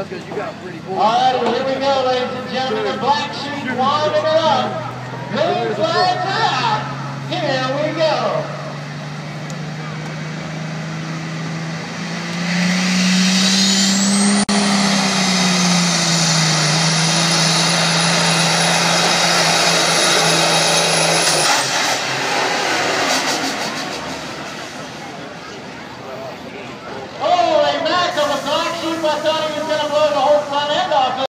that's because you got a pretty cool. All right, well, here we go, ladies and gentlemen. The black sheep winding it up.